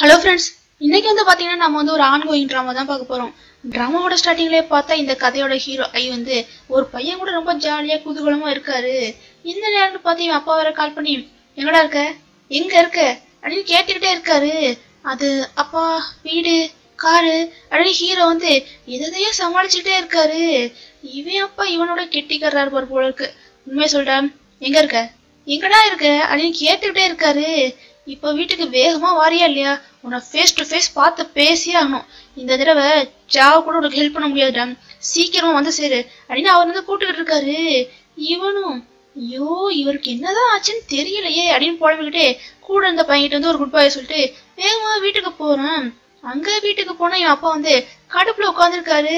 Hello friends இன்னைக்கு வந்து பார்த்தீங்கன்னா நம்ம வந்து ஒரு ஆன்கோயிங் ட்ராமா தான் பார்க்க போகிறோம் ட்ராமாவோட ஸ்டார்டிங்லேயே பார்த்தா இந்த கதையோட ஹீரோ ஐ வந்து ஒரு பையன் கூட ரொம்ப ஜாலியாக குதூகலமாக இருக்காரு. இந்த நேரம்னு பார்த்து இவன் அப்பா வேற கால் பண்ணி எங்கடா இருக்க? எங்க இருக்க? அப்படின்னு கேட்டுக்கிட்டே இருக்காரு. அது அப்பா வீடு காரு அப்படின்னு ஹீரோ வந்து எதையோ சமாளிச்சுட்டே இருக்காரு. இவன் அப்பா இவனோட கெட்டிக்கிறாரு பொறுப்போல போல இருக்கு. உண்மையை சொல்கிறேன் எங்க இருக்க? எங்கடா இருக்க? அப்படின்னு கேட்டுக்கிட்டே இருக்காரு. இப்போ வீட்டுக்கு வேகமா வாரியா இல்லையா? உன்னை ஃபேஸ் டு ஃபேஸ் பார்த்து பேசியே ஆகணும். இந்த தடவை ஜாவ கூட உனக்கு ஹெல்ப் பண்ண முடியாதுடா. சீக்கிரமா வந்து சேரு. அப்படின்னு அவர் வந்து கூட்டுக்கிட்டு இருக்காரு. இவனும் ஐயோ இவருக்கு என்னதான் ஆச்சுன்னு தெரியலையே அப்படின்னு புலம்பிக்கிட்டே கூட இருந்த பையன்கிட்ட வந்து ஒரு குட் பாய் சொல்லிட்டு வேகமா வீட்டுக்கு போறான். அங்க வீட்டுக்கு போனா என் அப்பா வந்து கடுப்புல உட்காந்துருக்காரு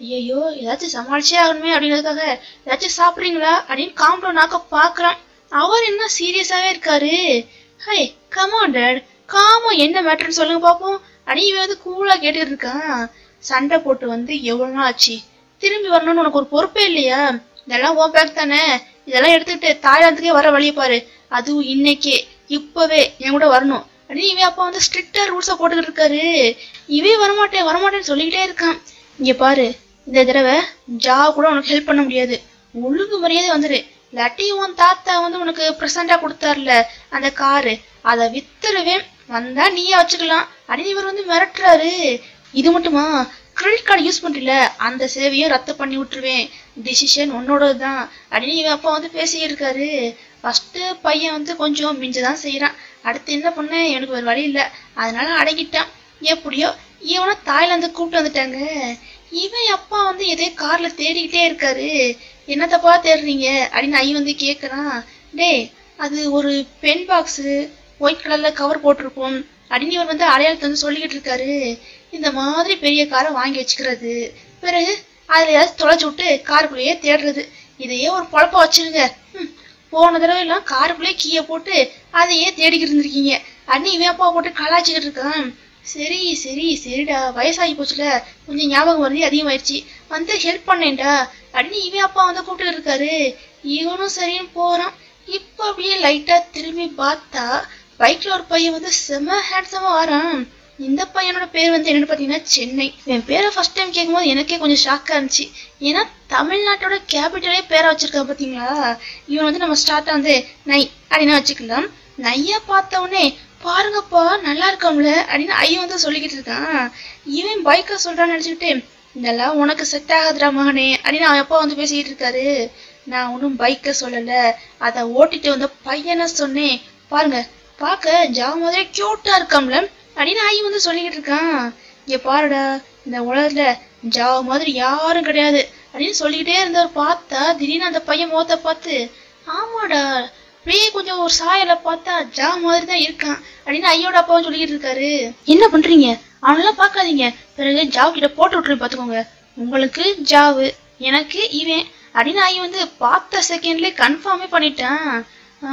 ஐயோ ஏதாச்சும் சமாளிச்சே ஆகணுமே அப்படிங்கிறதுக்காக ஏதாச்சும் சாப்பிடுறீங்களா அப்படின்னு காம்பவுண்ட் நாக்க பாக்குறான் அவர் என்ன சீரியஸாவே இருக்காரு. ஹை கமான் டேட் காமோ என்ன மேட்டர்னு சொல்லுங்க பாப்போம். அடி இவன் வந்து கூலா கேட்டுட்டு இருக்கான். சண்டை போட்டு வந்து எவ்வளவு நாள் ஆச்சு? திரும்பி வரணும்னு உனக்கு ஒரு பொறுப்பே இல்லையா? இதெல்லாம் ஓ பேக் தானே. இதெல்லாம் எடுத்துக்கிட்டு தாய்லாந்துக்கே வர வழியை பாரு. அதுவும் இன்னைக்கே. இப்பவே என் கூட வரணும். அப்படின்னு இவன் அப்பா வந்து ஸ்ட்ரிக்டா ரூல்ஸை போட்டுக்கிட்டு இருக்காரு. இவன் வரமாட்டேன் வரமாட்டேன்னு சொல்லிக்கிட்டே இருக்கான். இங்க பாரு இந்த தடவை ஜா கூட உனக்கு ஹெல்ப் பண்ண முடியாது. ஒழுங்கு மரியாதை வந்துரு. இல்லாட்டி உன் தாத்தா வந்து உனக்கு ப்ரெசண்டா கொடுத்தாருல அந்த காரு அதை வித்துருவேன் வந்தா நீயே வச்சுக்கலாம். அப்படின்னு இவர் வந்து மிரட்டுறாரு. இது மட்டுமா? கிரெடிட் கார்டு யூஸ் பண்ணல அந்த சேவையும் ரத்து பண்ணி விட்டுருவேன். டிசிஷன் உன்னோடது தான் அப்படின்னு இவன் அப்பா வந்து பேசியிருக்காரு. ஃபஸ்ட்டு ஃபர்ஸ்ட் பையன் வந்து கொஞ்சம் மிஞ்சதான் செய்யறான் அடுத்து என்ன பண்ண? எனக்கு ஒரு வழி இல்லை. அதனால அடங்கிட்டான். எப்படியோ இவனை தாய்லாந்து கூப்பிட்டு வந்துட்டாங்க. இவன் அப்பா வந்து எதே கார்ல தேடிக்கிட்டே இருக்காரு. என்னத்தப்பா தேடுறீங்க அப்படின்னு ஐ வந்து கேட்குறான் டேய் அது ஒரு பென் பாக்ஸு ஒயிட் கலர்ல கவர் போட்டிருப்போம் அப்படின்னு இவர் வந்து அடையாளத்தை வந்து சொல்லிக்கிட்டு இருக்காரு. இந்த மாதிரி பெரிய காரை வாங்கி வச்சுக்கிறது. பிறகு அதில் ஏதாவது தொலைச்சி விட்டு காருக்குள்ளேயே தேடுறது. இதையே ஒரு பொழப்பா வச்சுருங்க. ம், போன தடவை எல்லாம் காருக்குள்ளேயே கீயை போட்டு அதையே தேடிக்கிட்டு இருந்திருக்கீங்க. அண்ணி இவன் அப்பா போட்டு கலாய்ச்சிக்கிட்டு இருக்கான். சரி சரி சரிடா. வயசாகி போச்சுல. கொஞ்சம் ஞாபகம் வருது அதிகமாயிருச்சு. வந்து ஹெல்ப் பண்ணேன்டா. அப்படின்னு இவன் அப்பா வந்து கூப்பிட்டு இருக்காரு. இவனும் சரின்னு போறான். இப்போ அப்படியே லைட்டா திரும்பி பார்த்தா பைக்ல ஒரு பையன் வந்து செம ஹேண்ட்ஸமா வரான் இந்த பையனோட பேர் வந்து என்னன்னு பாத்தீங்கன்னா சென்னை. என் பேரை ஃபர்ஸ்ட் டைம் கேட்கும்போது எனக்கே கொஞ்சம் ஷாக்கா இருந்துச்சு. ஏன்னா தமிழ்நாட்டோட கேபிட்டலே பேரை வச்சிருக்கான் பாத்தீங்களா இவன் வந்து நம்ம ஸ்டார்ட்டாக வந்து நை. அப்படின்னு வச்சுக்கலாம். நையா பார்த்த உடனே பாருங்கப்பா நல்லா இருக்காம்ல அப்படின்னு ஐயன் வந்து சொல்லிக்கிட்டு இருக்கான். இவன் பைக்கா சொல்றான்னு நினச்சிக்கிட்டு இதெல்லாம் உனக்கு செட் ஆகாதுடா மகனே அப்படின்னு அவன் அப்பா வந்து பேசிக்கிட்டு இருக்காரு. நான் ஒன்றும் பைக்க சொல்லல. அதை ஓட்டிட்டு வந்த பையனை சொன்னேன். பாருங்க பார்க்க ஜாவ மாதிரி க்யூட்டாக இருக்காம்ல அப்படின்னு ஐயன் வந்து சொல்லிக்கிட்டு இருக்கான். இங்கே பாருடா இந்த உலகத்துல ஜாவ மாதிரி யாரும் கிடையாது அப்படின்னு சொல்லிக்கிட்டே இருந்தவர் பார்த்தா திடீர்னு அந்த பையன் முகத்தை பார்த்து ஆமாடா அப்படியே கொஞ்சம் ஒரு சாயல பார்த்தா ஜா மாதிரி தான் இருக்கான் அப்படின்னு ஐயோட அப்பாவும் சொல்லிட்டு இருக்காரு. என்ன பண்றீங்க? அவனெல்லாம் பார்க்காதீங்க. பிறகு ஜாவ் கிட்ட போட்டு விட்டுரு பாத்துக்கோங்க உங்களுக்கு ஜாவு எனக்கு இவன் அப்படின்னு ஐயன் வந்து பார்த்த செகண்ட்லயே கன்ஃபார்மே பண்ணிட்டான். ஆ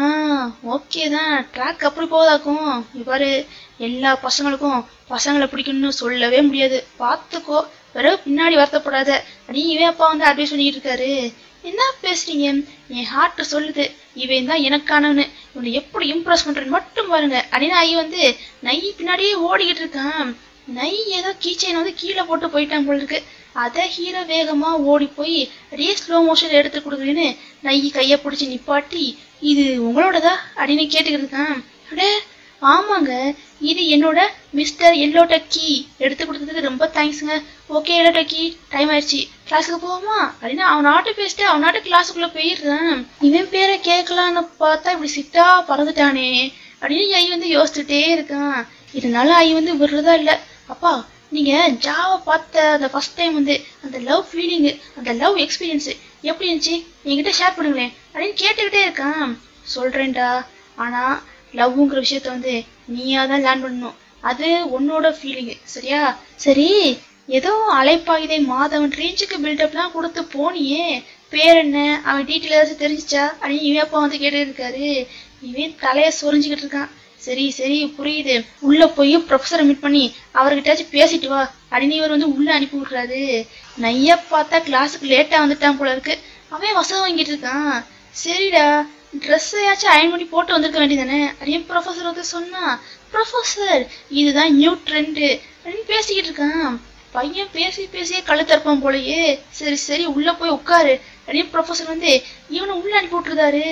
ஓகே தான். ட்ராக் அப்படி போதாக்கும். இவ்வாறு எல்லா பசங்களுக்கும் பசங்களை பிடிக்கணும்னு சொல்லவே முடியாது. பார்த்துக்கோ. பிறகு பின்னாடி வருத்தப்படாத. அப்படின்னு இவன் அப்பா வந்து அட்வைஸ் பண்ணிட்டு இருக்காரு. என்ன பேசுறீங்க? என் ஹார்ட் சொல்லுது. இவன் தான் எனக்கானவனு. இவனை எப்படி இம்ப்ரெஸ் பண்றேன்னு மட்டும் பாருங்க. அப்படின்னு ஐ வந்து நை பின்னாடியே ஓடிக்கிட்டு இருக்கான். நை ஏதோ கீச்சைன் வந்து கீழே போட்டு போயிட்டான் போல இருக்கு. அதை ஹீரோ வேகமா ஓடி போய் அப்படியே ஸ்லோ மோஷன் எடுத்து கொடுக்குறேன்னு நை கையை பிடிச்சி நிப்பாட்டி இது உங்களோடதா? அப்படின்னு கேட்டுக்கிட்டு இருக்கான். அடே ஆமாங்க இது என்னோட மிஸ்டர் எல்லோ டக்கி எடுத்து கொடுத்ததுக்கு ரொம்ப தேங்க்ஸுங்க ஓகே எல்லோ டக்கி டைம் ஆயிடுச்சு. கிளாஸுக்கு போவோமா? அப்படின்னு அவன் நாட்டு பேசிட்டு அவன் நாட்டு கிளாஸுக்குள்ள போயிடுறான். இவன் பேரை கேட்கலான்னு பார்த்தா இப்படி சிட்டா பறந்துட்டானே. அப்படின்னு ஐ வந்து யோசிச்சுட்டே இருக்கான். இதனால ஐ வந்து விடுறதா இல்லை. அப்பா நீங்க ஜாவை பார்த்த அந்த ஃபர்ஸ்ட் டைம் வந்து அந்த லவ் ஃபீலிங்கு அந்த லவ் எக்ஸ்பீரியன்ஸு எப்படி இருந்துச்சு? என்கிட்ட ஷேர் பண்ணுங்களேன். அப்படின்னு கேட்டுக்கிட்டே இருக்கான். சொல்றேன்டா. ஆனால் லவ்ங்கிற விஷயத்த வந்து நீயா தான் லேர்ன் பண்ணணும். அது உன்னோட ஃபீலிங்கு சரியா? சரி ஏதோ அலைப்பாயுதை மாதவன் ரீஞ்சுக்கு பில்டப்லாம் கொடுத்து போனியே. பேர் என்ன? அவன் டீட்டெயில் ஏதாச்சும் தெரிஞ்சிச்சா? அப்படின்னு இவன் அப்பா வந்து கேட்டு இருக்காரு. இவன் தலையை சொரிஞ்சுக்கிட்டு இருக்கான். சரி சரி புரியுது. உள்ள போய் ப்ரொஃபஸரை மீட் பண்ணி அவர்கிட்டயாச்சும் பேசிட்டு வா அப்படின்னு இவர் வந்து உள்ள அனுப்பி விடுறாரு. நையா பார்த்தா கிளாஸுக்கு லேட்டா வந்துட்டான் போல இருக்கு. அவன் வசதி வாங்கிட்டு இருக்கான். சரிடா ட்ரெஸ்ஸையாச்சும் அயன் பண்ணி போட்டு வந்திருக்க வேண்டியதானே அப்படின்னு ப்ரொஃபஸர் வந்து சொன்னா ப்ரொஃபஸர் இதுதான் நியூ ட்ரெண்டு அப்படின்னு பேசிக்கிட்டு இருக்கான். பையன் பேசி பேசியே கழுத்தறுப்பான் போலயே. சரி சரி உள்ள போய் உட்காரு. அப்படின்னு ப்ரொஃபஸர் வந்து இவனை உள்ள அனுப்பி விட்டுருந்தாரு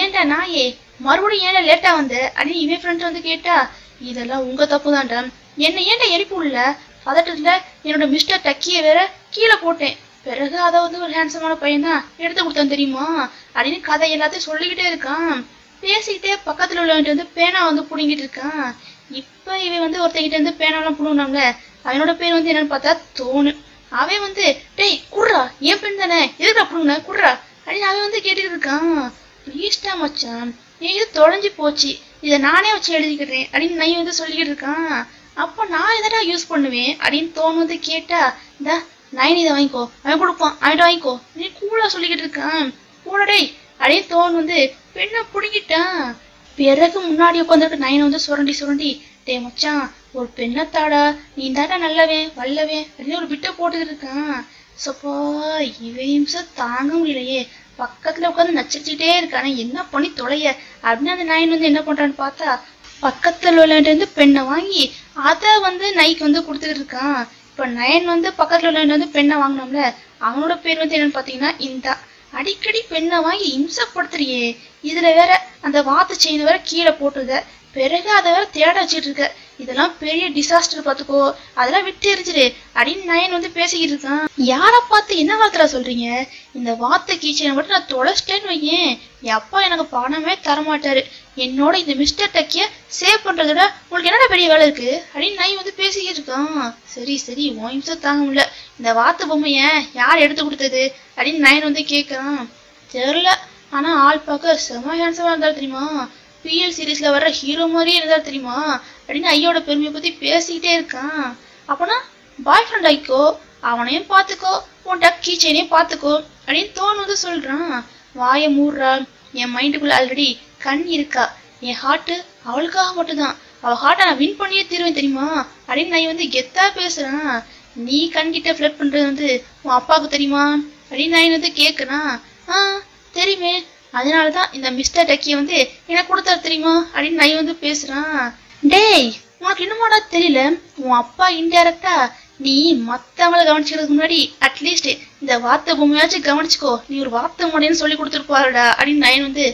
ஏன்டா நாயே? மறுபடியும் ஏன்டா லேட்டா வந்த? அப்படின்னு இவன் ஃப்ரெண்ட் வந்து கேட்டா இதெல்லாம் உங்க தப்பு தான்டா என்ன ஏன்டா எரிப்பு உள்ள பதட்டத்துல என்னோட மிஸ்டர் டக்கியை வேற கீழே போட்டேன். பிறகு அதை வந்து ஒரு ஹேண்ட்ஸமான பையன் தான் எடுத்து கொடுத்தான் தெரியுமா? அப்படின்னு கதை எல்லாத்தையும் சொல்லிக்கிட்டே இருக்கான். பேசிக்கிட்டே பக்கத்துல உள்ளவன்ட்டு வந்து பேனா வந்து புடுங்கிட்டு இருக்கான். இப்ப இவன் வந்து ஒருத்தங்கிட்ட இருந்து பேனாலாம் புடுங்கினாம்ல அவனோட பேர் வந்து என்னன்னு பார்த்தா தோணு அவன் வந்து டேய் குடுறா என் பெண் தானே எதுக்கா புடுங்கின குடுறா? அப்படின்னு அவன் வந்து கேட்டுக்கிட்டு இருக்கான். ப்ளீஸ்டா மச்சான் என் இது தொலைஞ்சு போச்சு இதை நானே வச்சு எழுதிக்கிறேன் அப்படின்னு நை வந்து சொல்லிக்கிட்டு இருக்கான். அப்போ நான் எதடா யூஸ் பண்ணுவேன்? அப்படின்னு தோணு வந்து கேட்டா இந்த நைன் இதை வாங்கிக்கோ. அவன் கொடுப்பான். அவன்கிட்ட வாங்கிக்கோ. நீ கூட சொல்லிக்கிட்டு இருக்கான். கூட டேய். தோன் வந்து பெண்ணை பிடுங்கிட்டான். பிறகு முன்னாடி உட்காந்துருக்க நைனை வந்து சுரண்டி சுரண்டி டே மச்சான் ஒரு பெண்ணை தாடா. நீ தாடா நல்லவன் வல்லவேன் அப்படின்னு ஒரு பிட்டை போட்டுக்கிட்டு இருக்கான். சப்பா இவன் நிமிஷம் தாங்க முடியலையே. பக்கத்துல உட்காந்து நச்சரிச்சுட்டே இருக்கானே. என்ன பண்ணி தொலைய? அப்படின்னு அந்த நைன் வந்து என்ன பண்றான்னு பார்த்தா பக்கத்துல உள்ளவன்ட்ட இருந்து பெண்ணை வாங்கி அதை வந்து நைக்கு வந்து கொடுத்துக்கிட்டு இருக்கான். இப்ப நயன் வந்து பக்கத்துல உள்ள வந்து பெண்ணை வாங்கினோம்ல அவனோட பேர் வந்து என்னன்னு பாத்தீங்கன்னா இந்தா. அடிக்கடி பெண்ணை வாங்கி இம்சப்படுத்துறியே. இதுல வேற அந்த வாத்து செயின் வேற கீழே போட்டுருத பிறகு அதை வேற தேட வச்சுட்டு இருக்க. இதெல்லாம் பெரிய டிசாஸ்டர் பாத்துக்கோ அதெல்லாம் விட்டு எரிஞ்சிரு. அப்படின்னு நயன் வந்து பேசிக்கிட்டு இருக்கான். யார பார்த்து என்ன வார்த்தை சொல்றீங்க? இந்த வார்த்தை கீச்சனை மட்டும் நான் தொலைச்சிட்டேன்னு வையேன். என் அப்பா எனக்கு பணமே தரமாட்டாரு. என்னோட இந்த மிஸ்டர் டக்கிய சேவ் பண்றத விட உங்களுக்கு என்னடா பெரிய வேலை இருக்கு? அப்படின்னு நை வந்து பேசிக்கிட்டு இருக்கான். சரி சரி உன் தாங்க முடியல. இந்த வாத்து பொம்மைய யார் எடுத்து கொடுத்தது? அப்படின்னு நயன் வந்து கேட்கறான் தெரியல. ஆனா ஆள் பார்க்க செம ஹேண்ட்ஸமா இருந்தாரு தெரியுமா? பிஎல் சீரீஸ்ல வர ஹீரோ மாதிரியே இருந்தா தெரியுமா? அப்படின்னு ஐயோட பெருமையை பத்தி பேசிக்கிட்டே இருக்கான். அப்பனா பாய் ஃப்ரெண்ட் ஆயிக்கோ அவனையும் பார்த்துக்கோ உன் டக் கீச்சைனையும் பார்த்துக்கோ அப்படின்னு தோணு வந்து சொல்றான். வாயை மூடுறா. என் மைண்டுக்குள்ள ஆல்ரெடி கண் இருக்கா. என் ஹார்ட்டு அவளுக்காக மட்டும்தான். அவள் ஹார்ட்டை நான் வின் பண்ணியே தீருவேன் தெரியுமா? அப்படின்னு நான் வந்து கெத்தா பேசுறேன். நீ கண்கிட்ட ஃப்ளட் பண்றது வந்து உன் அப்பாவுக்கு தெரியுமா? அப்படின்னு நான் வந்து கேட்குறான் ஆ தெரியுமே. அதனால தான் இந்த மிஸ்டர் டக்கியை வந்து எனக்கு கொடுத்தாரு தெரியுமா? அப்படின்னு நை வந்து பேசுறான். டேய் உனக்கு இன்னுமாடா தெரியல? உன் அப்பா இன்டைரக்டா நீ மற்றவங்கள கவனிச்சுக்கிறதுக்கு முன்னாடி அட்லீஸ்ட் இந்த வார்த்தை பொம்மையாச்சும் கவனிச்சுக்கோ. நீ ஒரு வார்த்தை முறைன்னு சொல்லி கொடுத்துருப்பாருடா அப்படின்னு நயன் வந்து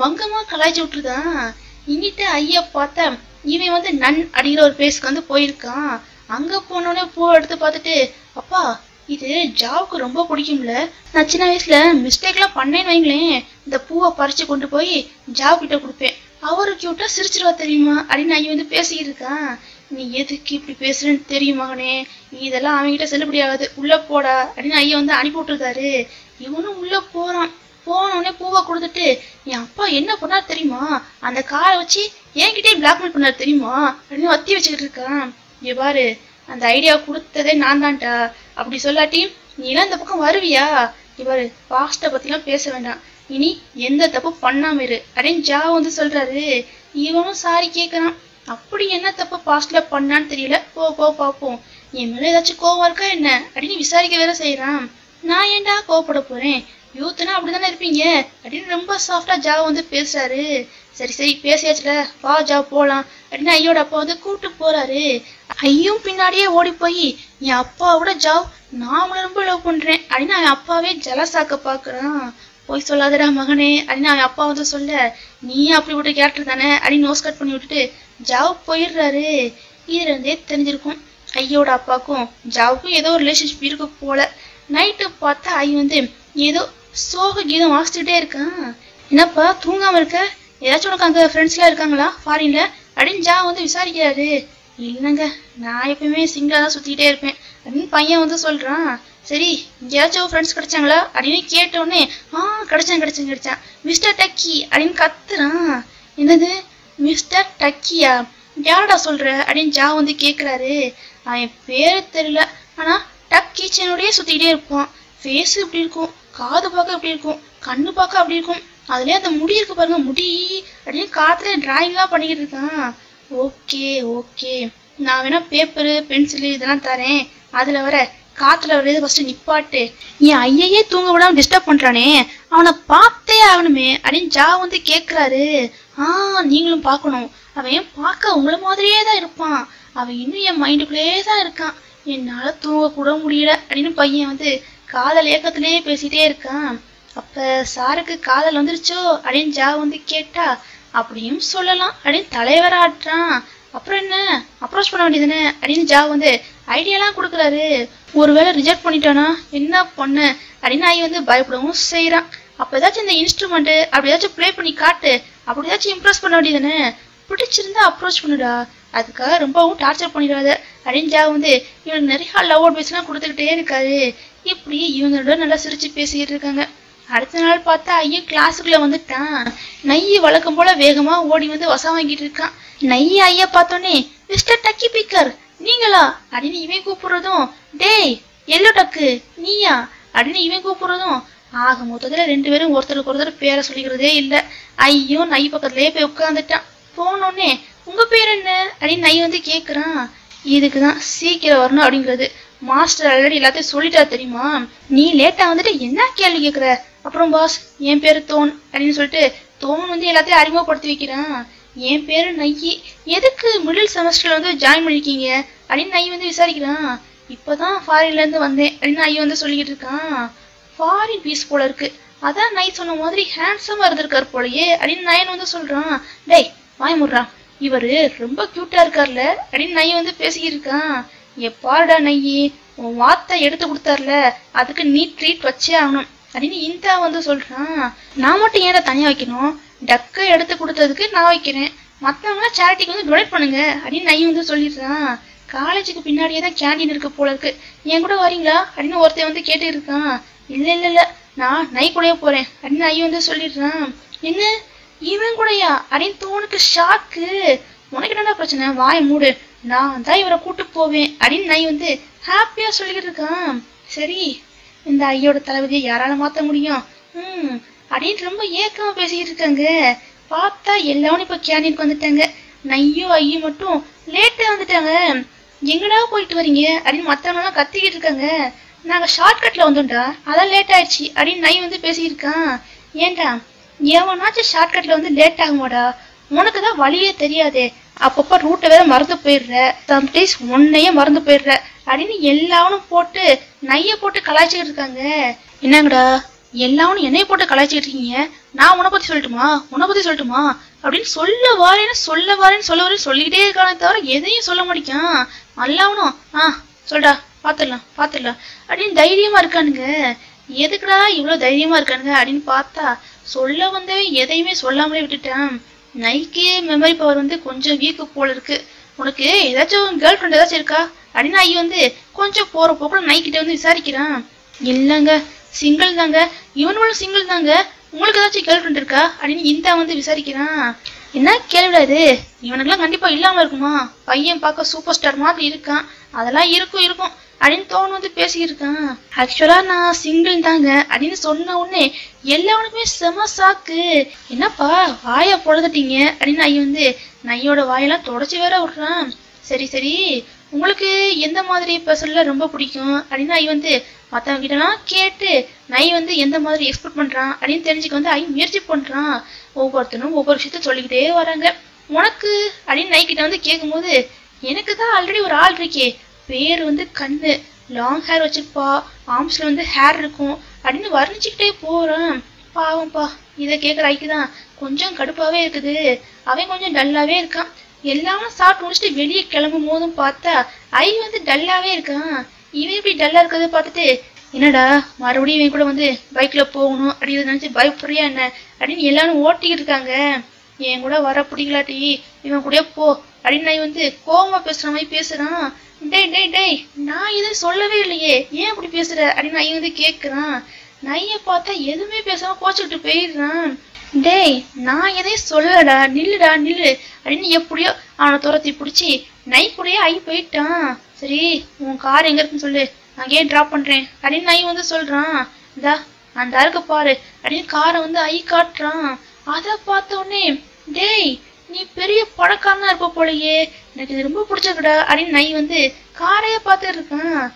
மங்கமா கலாய்ச்சி விட்டுருதான். இங்கிட்ட ஐயா பார்த்தா இவன் வந்து நன் அப்படிங்கிற ஒரு பேஸுக்கு வந்து போயிருக்கான். அங்க போனோடனே பூ எடுத்து பார்த்துட்டு அப்பா இது ஜாவுக்கு ரொம்ப பிடிக்கும்ல. நான் சின்ன வயசுல மிஸ்டேக்லாம் பண்ணேன்னு வைங்களேன். இந்த பூவை பறிச்சு கொண்டு போய் ஜாவ் கிட்ட கொடுப்பேன். அவரு கியூட்டா சிரிச்சிருவா தெரியுமா? அப்படின்னு நான் வந்து பேசிக்கிட்டு இருக்கான். நீ எதுக்கு இப்படி பேசுறேன்னு தெரியும் மகனே. நீ இதெல்லாம் அவன்கிட்ட செல்லுபடி ஆகாது. உள்ள போடா அப்படின்னு ஐயா வந்து அனுப்பி விட்டுருக்காரு. இவனும் உள்ள போறான். போனோடனே பூவை கொடுத்துட்டு என் அப்பா என்ன பண்ணாரு தெரியுமா? அந்த காரை வச்சு என்கிட்டயே பிளாக்மெயில் பண்ணாரு தெரியுமா? அப்படின்னு வத்தி வச்சுக்கிட்டு இருக்கான். இங்க பாரு அந்த ஐடியா கொடுத்ததே நான் தான்டா. அப்படி சொல்லாட்டி நீ எல்லாம் இந்த பக்கம் வருவியா? இவர் பாஸ்ட பத்திலாம் பேச வேண்டாம். இனி எந்த தப்பு பண்ணாம இரு. அப்படின்னு ஜா வந்து சொல்றாரு. இவனும் சாரி கேக்குறான். அப்படி என்ன தப்பு பாஸ்ட்ல பண்ணான்னு தெரியல. போ போ பாப்போம். என் மேல ஏதாச்சும் கோவம் இருக்கா என்ன? அப்படின்னு விசாரிக்க வேற செய்யறான் நான் ஏன்டா கோவப்பட போறேன்? யூத்னா அப்படிதானே இருப்பீங்க? அப்படின்னு ரொம்ப சாஃப்டா ஜாவ வந்து பேசுறாரு. சரி சரி பேசியாச்சுல. வா ஜா போலாம். அப்படின்னு ஐயோட அப்பா வந்து கூட்டு போறாரு. ஐயும் பின்னாடியே ஓடி போய் என் அப்பாவோட ஜாவ் நான் ரொம்ப லவ் பண்றேன். அப்படின்னு அவன் அப்பாவே ஜலசாக்க பாக்குறான் போய் சொல்லாதடா மகனே அப்படின்னு அவன் அப்பா வந்து சொல்ல நீ அப்படி விட்டு கேரக்டர் தானே அப்படின்னு நோஸ் கட் பண்ணி விட்டுட்டு ஜாவ் போயிடுறாரு. இதுல இருந்தே தெரிஞ்சிருக்கும். ஐயோட அப்பாக்கும் ஜாவுக்கும் ஏதோ ஒரு ரிலேஷன்ஷிப் இருக்கு போல. நைட்டு பார்த்தா ஐ வந்து ஏதோ சோக கீதம் வாசிச்சுட்டே இருக்கான். என்னப்பா தூங்காம இருக்க? ஏதாச்சும் உனக்கு அங்க ஃப்ரெண்ட்ஸ்லாம் இருக்காங்களா? ஃபாரின்ல அப்படின்னு ஜா வந்து விசாரிக்கிறாரு. இல்லைங்க நான் எப்பயுமே சிங்கிளாக தான் சுற்றிக்கிட்டே இருப்பேன். அப்படின்னு பையன் வந்து சொல்கிறான் சரி எங்கேயாச்சும் ஃப்ரெண்ட்ஸ் கிடைச்சாங்களா? அப்படின்னு கேட்ட உடனே ஆ கிடைச்சேன் கிடைச்சேன் கிடைச்சான். மிஸ்டர் டக்கி அப்படின்னு கத்துறான். என்னது? மிஸ்டர் டக்கியா யாரடா சொல்ற? அப்படின்னு ஜா வந்து கேட்குறாரு அவன் பேர் தெரியல. ஆனால் டக் கிச்சனோடயே சுற்றிக்கிட்டே இருப்பான். ஃபேஸ் இப்படி இருக்கும் காது பார்க்க இப்படி இருக்கும் கண்ணு பார்க்க அப்படி இருக்கும். அதுலேயே அந்த முடி இருக்கு பாருங்க முடி அப்படின்னு காத்துல டிராயிங்லாம் பண்ணிக்கிட்டு இருக்கான். Okay okay. நான் வேணா பேப்பரு பென்சிலு இதெல்லாம் தரேன். அதுல வர காத்துல வர்றது ஃபர்ஸ்ட் நிப்பாட்டு. என் ஐயையே தூங்க விடாம டிஸ்டர்ப் பண்றானே. அவனை பார்த்தே ஆகணுமே அப்படின்னு ஜா வந்து கேட்குறாரு ஆ நீங்களும் பார்க்கணும். அவன் பார்க்க உங்களை மாதிரியே தான் இருப்பான். அவன் இன்னும் என் மைண்டுக்குள்ளேயே தான் இருக்கான். என்னால தூங்க கூட முடியல அப்படின்னு பையன் வந்து காதல் ஏக்கத்திலேயே பேசிட்டே இருக்கான். அப்ப சாருக்கு காதல் வந்துருச்சோ அப்படின்னு ஜா வந்து கேட்டா அப்படியும் சொல்லலாம். அப்படின்னு தலைவரா ஆட்டுறான் அப்புறம் என்ன? அப்ரோச் பண்ண வேண்டியதுதானே? அப்படின்னு ஜா வந்து ஐடியாலாம் கொடுக்குறாரு. ஒருவேளை ரிஜெக்ட் பண்ணிட்டானா? என்ன பண்ண? அப்படின்னு ஐ வந்து பயப்படவும் செய்கிறான் அப்போ ஏதாச்சும் இந்த இன்ஸ்ட்ருமெண்ட்டு அப்படி ஏதாச்சும் ப்ளே பண்ணி காட்டு. அப்படி ஏதாச்சும் இம்ப்ரெஸ் பண்ண வேண்டியதுன்னு பிடிச்சிருந்தா அப்ரோச் பண்ணுடா. அதுக்காக ரொம்பவும் டார்ச்சர் பண்ணிடாத. அப்படின்னு ஜா வந்து இவனுக்கு நிறைய லவ் அட்வைஸ்லாம் கொடுத்துக்கிட்டே இருக்காரு. இப்படி இவங்களோட நல்லா சிரிச்சு பேசிக்கிட்டு இருக்காங்க. அடுத்த நாள் பார்த்தா ஐயன் கிளாஸுக்குள்ள வந்துட்டான். நைய வழக்கம் போல வேகமா ஓடி வந்து வசம் வாங்கிட்டு இருக்கான். நைய ஐயா பார்த்தோன்னே மிஸ்டர் டக்கி பிக்கர் நீங்களா? அப்படின்னு இவன் கூப்பிடுறதும் டேய் எல்லோ டக்கு நீயா? அப்படின்னு இவன் கூப்பிடுறதும் ஆக மொத்தத்துல ரெண்டு பேரும் ஒருத்தருக்கு ஒருத்தர் பேரை சொல்லிக்கிறதே இல்ல. ஐயோ நை பக்கத்துலயே போய் உட்காந்துட்டான் போனோடனே உங்க பேர் என்ன? அப்படின்னு நை வந்து கேக்குறான். இதுக்குதான் சீக்கிரம் வரணும் அப்படிங்கிறது. மாஸ்டர் ஆல்ரெடி எல்லாத்தையும் சொல்லிட்டா தெரியுமா? நீ லேட்டா வந்துட்டு என்ன கேள்வி கேட்குற அப்புறம் பாஸ் என் பேரு தோன் அப்படின்னு சொல்லிட்டு தோன் வந்து எல்லாத்தையும் அறிமுகப்படுத்தி வைக்கிறான். என் பேரு நையி எதுக்கு மிடில் செமஸ்டர்ல வந்து ஜாயின் பண்ணிருக்கீங்க? அப்படின்னு நை வந்து விசாரிக்கிறான். இப்பதான் ஃபாரின்ல இருந்து வந்தேன் அப்படின்னு நை வந்து சொல்லிக்கிட்டு இருக்கான். ஃபாரின் பீஸ் போல இருக்கு. அதான் நை சொன்ன மாதிரி ஹேண்ட்ஸமா இருந்திருக்காரு போலயே அப்படின்னு நயன் வந்து சொல்றான். டேய் வாய் முடுறான் இவரு ரொம்ப கியூட்டா இருக்கார்ல அப்படின்னு நை வந்து பேசிக்கிட்டு இருக்கான். எப்பாருடா நையி உன் வார்த்தை எடுத்து கொடுத்தார்ல. அதுக்கு நீ ட்ரீட் வச்சே ஆகணும். அப்படின்னு இந்தா வந்து சொல்றான் நான் மட்டும் ஏன்டா தனியா வைக்கணும்? டக்கை எடுத்து கொடுத்ததுக்கு நான் வைக்கிறேன். மத்தவங்க சேரிட்டிக்கு வந்து டொனேட் பண்ணுங்க அப்படின்னு நை வந்து சொல்லிடுறான். காலேஜுக்கு பின்னாடியே தான் கேண்டீன் இருக்கு போல இருக்கு. என் கூட வரீங்களா? அப்படின்னு ஒருத்தன் வந்து கேட்டு இருக்கான். இல்ல இல்ல இல்ல நான் நை கூடயே போறேன் அப்படின்னு நை வந்து சொல்லிடுறான். என்ன? இவன் கூடயா? அப்படின்னு தோணுக்கு ஷாக்கு உனக்கு என்னடா பிரச்சனை? வாய மூடு. நான் தான் இவரை கூட்டு போவேன் அப்படின்னு நை வந்து ஹாப்பியா சொல்லிக்கிட்டு இருக்கான். சரி இந்த ஐயோட தளபதியை யாரால மாத்த முடியும்? ம் அப்படின்னு ரொம்ப ஏக்கமா பேசிக்கிட்டு இருக்காங்க. பார்த்தா எல்லாரும் இப்ப கேண்டீனுக்கு வந்துட்டாங்க. நையோ ஐயோ மட்டும் லேட்டா வந்துட்டாங்க. எங்கடா போயிட்டு வரீங்க? அப்படின்னு மத்தவங்க எல்லாம் கத்திக்கிட்டு இருக்காங்க. நாங்க ஷார்ட்கட்ல வந்தோம்டா. அதான் லேட் ஆயிடுச்சு. அப்படின்னு நை வந்து பேசியிருக்கான் ஏன்டா? எவனாச்சும் ஷார்ட்கட்ல வந்து லேட் ஆகுமாடா? உனக்கு தான் வழியே தெரியாதே. அப்பப்ப ரூட்டை வேற மறந்து போயிடுற. சம்டைம்ஸ் உன்னையே மறந்து போயிடுற. அப்படின்னு எல்லாரும் போட்டு நைய போட்டு கலாய்ச்சிக்கிட்டு இருக்காங்க. என்னங்கடா? எல்லாவனும் என்னைய போட்டு கலாய்ச்சிக்கிட்டு இருக்கீங்க. நான் உன்னை பத்தி சொல்லட்டுமா? உன்னை பத்தி சொல்லட்டுமா? அப்படின்னு சொல்ல வாரேன்னு சொல்ல வாரேன்னு சொல்ல வரேன்னு சொல்லிக்கிட்டே இருக்கானே தவிர எதையும் சொல்ல மாட்டேங்கான் எல்லாவனும் ஆ சொல்டா பாத்துடலாம் பாத்துடலாம். அப்படின்னு தைரியமா இருக்கானுங்க. எதுக்குடா இவ்வளவு தைரியமா இருக்கானுங்க? அப்படின்னு பார்த்தா சொல்ல வந்தவன் எதையுமே சொல்லாமலே விட்டுட்டான். நைக்கே மெமரி பவர் வந்து கொஞ்சம் வீக்கு போல இருக்கு. உனக்கு ஏதாச்சும் கேர்ள் ஃப்ரெண்ட் ஏதாச்சும் இருக்கா? அப்படின்னு ஐ வந்து கொஞ்சம் போற போக்குல நைக்கிட்ட வந்து விசாரிக்கிறான். இல்லைங்க சிங்கிள் தாங்க. இவனும் சிங்கிள் தாங்க. உங்களுக்கு ஏதாச்சும் கேர்ள் ஃப்ரெண்ட் இருக்கா? அப்படின்னு இந்தா வந்து விசாரிக்கிறான். என்ன கேள்விடாது இவனுக்கெல்லாம் கண்டிப்பா இல்லாம இருக்குமா? பையன் பார்க்க சூப்பர் ஸ்டார் மாதிரி இருக்கான். அதெல்லாம் இருக்கும் இருக்கும் அப்படின்னு தோணு வந்து பேசிக்கிட்டு இருக்கான் ஆக்சுவலா நான் சிங்கிள் தாங்க அப்படின்னு சொன்ன உடனே எல்லாவனுக்குமே செம சாக்கு என்னப்பா வாய பொழுதுட்டீங்க அப்படின்னு ஐயன் வந்து நையோட வாயெல்லாம் தொடச்சி வேற விடுறான். சரி சரி. உங்களுக்கு எந்த மாதிரி பர்சன்ல ரொம்ப பிடிக்கும்? அப்படின்னு ஐ வந்து மற்றவங்க கிட்டலாம் கேட்டு நை வந்து எந்த மாதிரி எக்ஸ்பெக்ட் பண்ணுறான் அப்படின்னு தெரிஞ்சுக்க வந்து ஐ முயற்சி பண்ணுறான் ஒவ்வொருத்தனும் ஒவ்வொரு விஷயத்த சொல்லிக்கிட்டே வராங்க. உனக்கு அப்படின்னு நை கிட்ட வந்து கேட்கும்போது எனக்கு தான் ஆல்ரெடி ஒரு ஆள் இருக்கே. பேர் வந்து கண்ணு. லாங் ஹேர் வச்சிருப்பா. ஆர்ம்ஸில் வந்து ஹேர் இருக்கும். அப்படின்னு வர்ணிச்சுக்கிட்டே போகிறான் பாவம்ப்பா. இதை கேட்குற ஐக்கு தான் கொஞ்சம் கடுப்பாகவே இருக்குது. அவன் கொஞ்சம் டல்லாகவே இருக்கான். எல்லாம் சாப்பிட்டு முடிச்சுட்டு வெளியே கிளம்பும் போதும் பார்த்தா ஐ வந்து டல்லாவே இருக்கான். இவன் இப்படி டல்லா இருக்கிறத பார்த்துட்டு என்னடா மறுபடியும் இவன் கூட வந்து பைக்ல போகணும் அப்படின்னு நினைச்சு பயப்படுறியா என்ன? அப்படின்னு எல்லாரும் ஓட்டிக்கிட்டு இருக்காங்க. என் கூட வர பிடிக்கலாட்டி இவன் கூட போ அப்படின்னு நான் வந்து கோவமா பேசுற மாதிரி பேசுறான். டேய் டேய் டேய் நான் எதுவும் சொல்லவே இல்லையே ஏன் இப்படி பேசுற? அப்படின்னு நான் வந்து கேட்குறான் நைய பார்த்தா எதுவுமே பேசாம கோச்சுக்கிட்டு போயிடுறான். டேய் நான் எதையும் சொல்லலடா நில்லுடா நில்லு. அப்படின்னு எப்படியோ அவனை துரத்தி பிடிச்சி நைக்குள்ளேயே ஆகி போயிட்டான். சரி உன் கார் எங்க இருக்குன்னு சொல்லு. அங்கே ஏன் ட்ராப் பண்றேன். அப்படின்னு நை வந்து சொல்றான். இந்தா அந்த அருக்கு பாரு. அப்படின்னு காரை வந்து ஐ காட்டுறான். அதை பார்த்த உடனே டேய் நீ பெரிய பணக்காரனா இருப்ப போலயே. எனக்கு இது ரொம்ப பிடிச்சிருக்குடா அப்படின்னு நை வந்து காரையே பார்த்துட்டு இருக்கான்.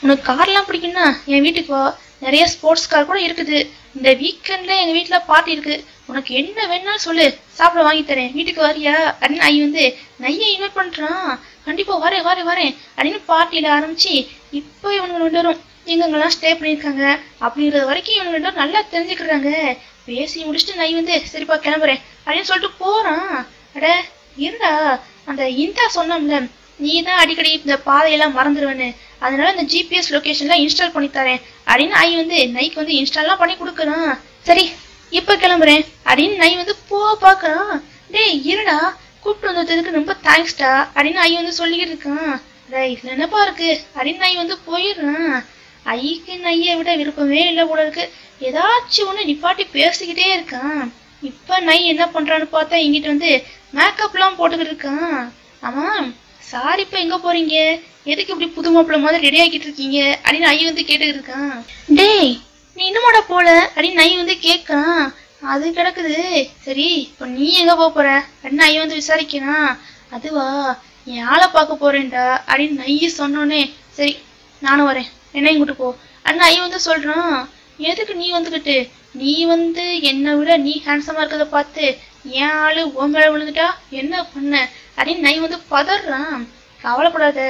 உனக்கு கார்லாம் பிடிக்கும்னா என் வீட்டுக்கு வா. நிறைய ஸ்போர்ட்ஸ் கார் கூட இருக்குது. இந்த வீக்கெண்ட்ல எங்க வீட்டில் பார்ட்டி இருக்கு. உனக்கு என்ன வேணாலும் சொல்லு. சாப்பிட வாங்கி தரேன். வீட்டுக்கு வரியா? அப்படின்னு ஐ வந்து நையை இன்வைட் பண்றான். கண்டிப்பா வரேன் வரேன் வரேன். அப்படின்னு பார்ட்டியில ஆரம்பிச்சு இப்போ இவங்க ரெண்டு வரும் எங்கெங்கெல்லாம் ஸ்டே பண்ணியிருக்காங்க? அப்படிங்கிறது வரைக்கும் இவங்க ரெண்டு நல்லா தெரிஞ்சுக்கிறாங்க. பேசி முடிச்சுட்டு நை வந்து சரிப்பா கிளம்புறேன். அப்படின்னு சொல்லிட்டு போறான். அட இருடா. அந்த இந்தா சொன்னோம்ல நீ தான் அடிக்கடி இந்த பாதையெல்லாம் மறந்துடுவேன்னு அதனால இந்த ஜிபிஎஸ் லொக்கேஷன்லாம் இன்ஸ்டால் பண்ணி தரேன். அப்படின்னு ஐ வந்து நைக்கு வந்து இன்ஸ்டால்லாம் பண்ணி கொடுக்குறான் சரி இப்ப கிளம்புறேன். அப்படின்னு நை வந்து போ பாக்குறான் டேய் இருடா. கூப்பிட்டு வந்ததுக்கு ரொம்ப தேங்க்ஸ்டா அப்படின்னு ஐ வந்து சொல்லிக்கிட்டு இருக்கான். டேய் இதுல என்னப்பா இருக்கு? அப்படின்னு நை வந்து போயிடுறான். ஐக்கு நையை விட விருப்பமே இல்லை போல இருக்கு. ஏதாச்சும் ஒண்ணு நிப்பாட்டி பேசிக்கிட்டே இருக்கான். இப்ப நை என்ன பண்றான்னு பார்த்தா இங்கிட்டு வந்து மேக்கப்லாம் போட்டுக்கிட்டு இருக்கான். ஆமா சாரி இப்ப எங்க போறீங்க? எதுக்கு இப்படி புது மாப்பிள்ள மாதிரி ரெடி ஆகிட்டு இருக்கீங்க? அப்படின்னு ஐ வந்து கேட்டுக்கிட்டு இருக்கான். டேய் நீ இன்னுமாடா போல? அப்படின்னு ஐ வந்து கேட்கான் அது கிடக்குது. சரி இப்ப நீ எங்க போக போற? அப்படின்னு ஐ வந்து விசாரிக்கிறான். அதுவா என் ஆளை பார்க்க போறேன்டா அப்படின்னு நைய சொன்னோன்னே சரி நானும் வரேன். என்னையும் கூட்டு போ. அண்ணா ஐ வந்து சொல்றான். எதுக்கு நீ வந்துகிட்டு? நீ வந்து என்னை விட நீ ஹேண்ட்ஸமா இருக்கிறத பார்த்து என் ஆளு உன் மேல விழுந்துட்டா? என்ன பண்ண? அப்படின்னு நை வந்து பதறான். கவலைப்படாத.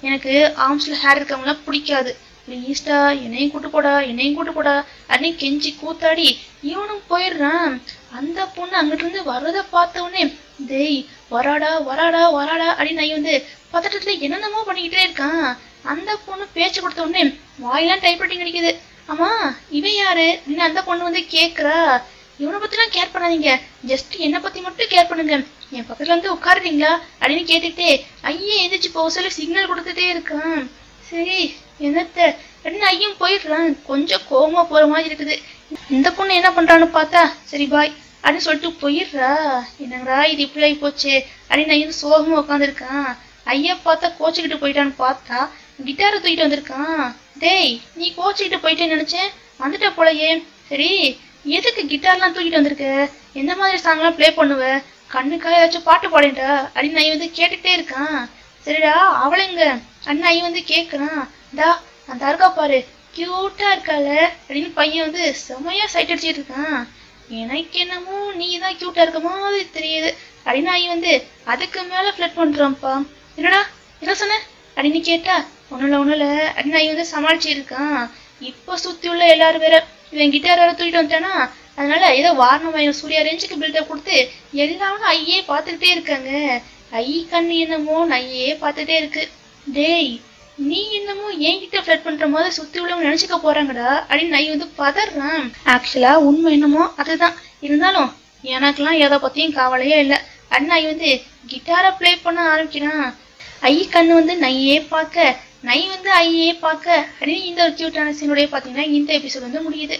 எனக்கு ஆர்ம்ஸ்ல ஹேர் இருக்கவங்களாம் பிடிக்காது. ப்ளீஸ்டா என்னையும் கூட்டு போடா என்னையும் கூட்டு போடா அப்படின்னு கெஞ்சி கூத்தாடி இவனும் போயிடுறான். அந்த பொண்ணு அங்கிட்டு இருந்து வர்றதை பார்த்த உடனே டேய் வராடா வராடா வராடா அப்படின்னு நை வந்து பதட்டத்துல என்னென்னமோ பண்ணிக்கிட்டே இருக்கான். அந்த பொண்ணு பேச்சு கொடுத்த உடனே வாயெல்லாம் டைப்ரைட்டிங் அடிக்குது ஆமா இவன் யாரு? அப்படின்னு அந்த பொண்ணு வந்து கேக்குறா. இவனை பத்திலாம் கேர் பண்ணாதீங்க. ஜஸ்ட் என்னை பத்தி மட்டும் கேர் பண்ணுங்க. என் பக்கத்துல வந்து உட்காருறீங்களா? அப்படின்னு கேட்டுக்கிட்டே ஐயன் எந்திரிச்சு போக சொல்லி சிக்னல் கொடுத்துட்டே இருக்கான். சரி என்னத்த? அப்படின்னு ஐயன் போயிடுறான். கொஞ்சம் கோவமா போற மாதிரி இருக்குது. இந்த பொண்ணு என்ன பண்றான்னு பார்த்தா சரி பாய் அப்படின்னு சொல்லிட்டு போயிடுறா. என்னங்கடா இது இப்படி ஆகி போச்சு? அப்படின்னு ஐயன் சோகமா உட்காந்துருக்கான் ஐயா பார்த்தா கோச்சுக்கிட்டு போயிட்டான்னு பார்த்தா கிட்டாரை தூக்கிட்டு வந்திருக்கான். டேய் நீ கோச்சுக்கிட்டு போயிட்டேன்னு நினைச்சேன்? வந்துட்ட போலயே. சரி எதுக்கு கிட்டார்லாம் தூக்கிட்டு வந்திருக்க? எந்த மாதிரி சாங்லாம் ப்ளே பண்ணுவ? கண்ணுக்காக ஏதாச்சும் பாட்டு பாடிட்டா அப்படின்னு ஐயன் வந்து கேட்டுட்டே இருக்கான். சரிடா அவளைங்க அண்ணன் ஐயன் வந்து கேட்குறான் டா அந்த இருக்கா பாரு. கியூட்டா இருக்கால அப்படின்னு பையன் வந்து செமையா சைட் அடிச்சிட்டு இருக்கான். எனக்கு என்னமோ நீ தான் கியூட்டா இருக்க மாதிரி தெரியுது. அப்படின்னு ஐயன் வந்து அதுக்கு மேல ஃபிளட் பண்றான்ப்பா. என்னடா என்ன சொன்ன? அப்படின்னு கேட்டா ஒண்ணுல ஒண்ணுல அப்படின்னு ஐயன் வந்து சமாளிச்சிருக்கான் இப்போ சுத்தி உள்ள எல்லாரும் வேற இவன் கிட்டார் வேற தூக்கிட்டு வந்துட்டானா? அதனால ஏதோ வாரணமாயிரம் சூர்யா ரேஞ்சுக்கு பில்டப் கொடுத்து எல்லாரும் ஐயே பார்த்துக்கிட்டே இருக்காங்க. ஐ கண்ணு என்னமோ நையே பார்த்துட்டே இருக்கு. டேய் நீ என்னமோ என்கிட்ட ஃபிளட் பண்ற மாதிரி சுத்தி உள்ளவங்க நினைச்சுக்க போறாங்கடா அப்படின்னு நை வந்து பதறான். ஆக்சுவலா உண்மை என்னமோ அதுதான். இருந்தாலும் எனக்கெல்லாம் எதை பத்தியும் கவலையே இல்லை. அண்ணா வந்து கிட்டாரை ப்ளே பண்ண ஆரம்பிக்கிறான். ஐ கண்ணு வந்து நையே பார்க்க நை வந்து ஐயே பார்க்க அப்படின்னு இந்த ஒரு கியூட்டான சீனோடய பார்த்தீங்கன்னா இந்த எபிசோட் வந்து முடியுது.